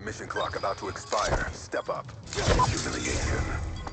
Mission clock about to expire. Step up. Humiliation.